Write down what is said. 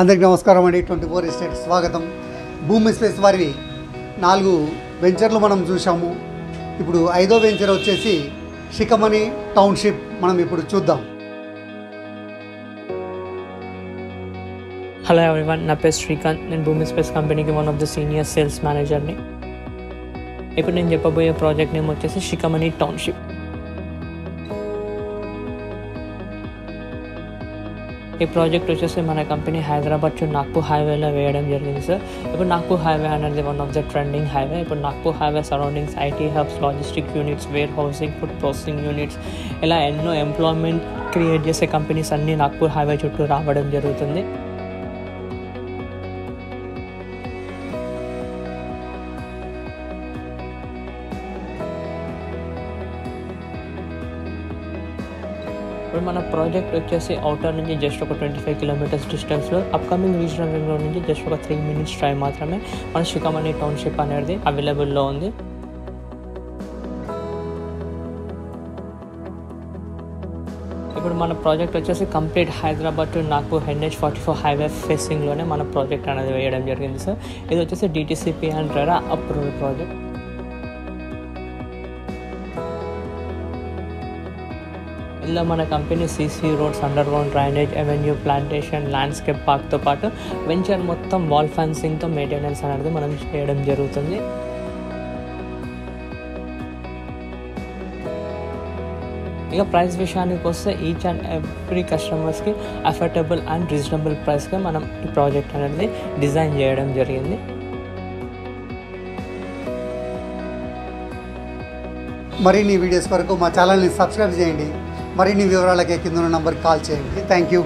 అందరికి నమస్కారం అండి. ట్వంటీ ఫోర్ ఎస్టేట్ స్వాగతం. భూమి స్పేస్ వారి నాలుగు వెంచర్లు మనం చూసాము ఇప్పుడు ఐదో వెంచర్ వచ్చేసి షికమణి టౌన్షిప్ మనం ఇప్పుడు చూద్దాం. హలో ఎవ్రీవన్ నా పేరు శ్రీకాంత్. నేను భూమి స్పేస్ కంపెనీకి one of the senior sales మేనేజర్ని ఇప్పుడు నేను చెప్పబోయే ప్రాజెక్ట్ నేమ్ వచ్చేసి షికమణి టౌన్షిప్. ఈ ప్రాజెక్ట్ వచ్చేసి మన కంపెనీ హైదరాబాద్ టు నాగ్పూర్ హైవేలో వేయడం జరిగింది సార్ ఇప్పుడు నాగ్పూర్ హైవే అనేది one of the trending highway ఇప్పుడు Nagpur highway surroundings IT hubs logistic units warehousing food processing units ఇలా ఎన్నో ఎంప్లాయ్మెంట్ క్రియేట్ చేసే కంపెనీస్ అన్నీ నాగ్పూర్ హైవే చుట్టూ రావడం జరుగుతుంది. ఇప్పుడు మన ప్రాజెక్ట్ వచ్చేసి అవుటర్ నుంచి జస్ట్ ఒక ట్వంటీ ఫైవ్ కిలోమీటర్స్ డిస్టెన్స్లో అప్కమింగ్ రీజనల్ రింగ్ రోడ్ నుంచి జస్ట్ ఒక త్రీ మినిట్స్ డ్రైవ్ మాత్రమే మన షికమణి టౌన్షిప్ అనేది అవైలబుల్లో ఉంది ఇప్పుడు మన ప్రాజెక్ట్ వచ్చేసి complete Hyderabad to Nagpur NH forty four highway ఫేసింగ్లోనే మన ప్రాజెక్ట్ అనేది వేయడం జరిగింది సార్ ఇది వచ్చేసి DTCP and RERA approval project ఇలా మన company CC roads underground drainage avenue plantation landscape పార్క్తో పాటు వెంచర్ మొత్తం వాల్ ఫెన్సింగ్తో మెయింటెనెన్స్ అనేది మనం చేయడం జరుగుతుంది. ఇక ప్రైస్ విషయానికి వస్తే ఈచ్ అండ్ ఎవ్రీ కస్టమర్స్కి అఫోర్డబుల్ అండ్ రీజనబుల్ ప్రైస్గా మనం ఈ ప్రాజెక్ట్ అనేది డిజైన్ చేయడం జరిగింది. మరిన్ని వీడియోస్ వరకు మా ఛానల్ని సబ్స్క్రైబ్ చేయండి. మరిన్ని వివరాలకి కింద నంబర్కి కాల్ చేయండి. Thank you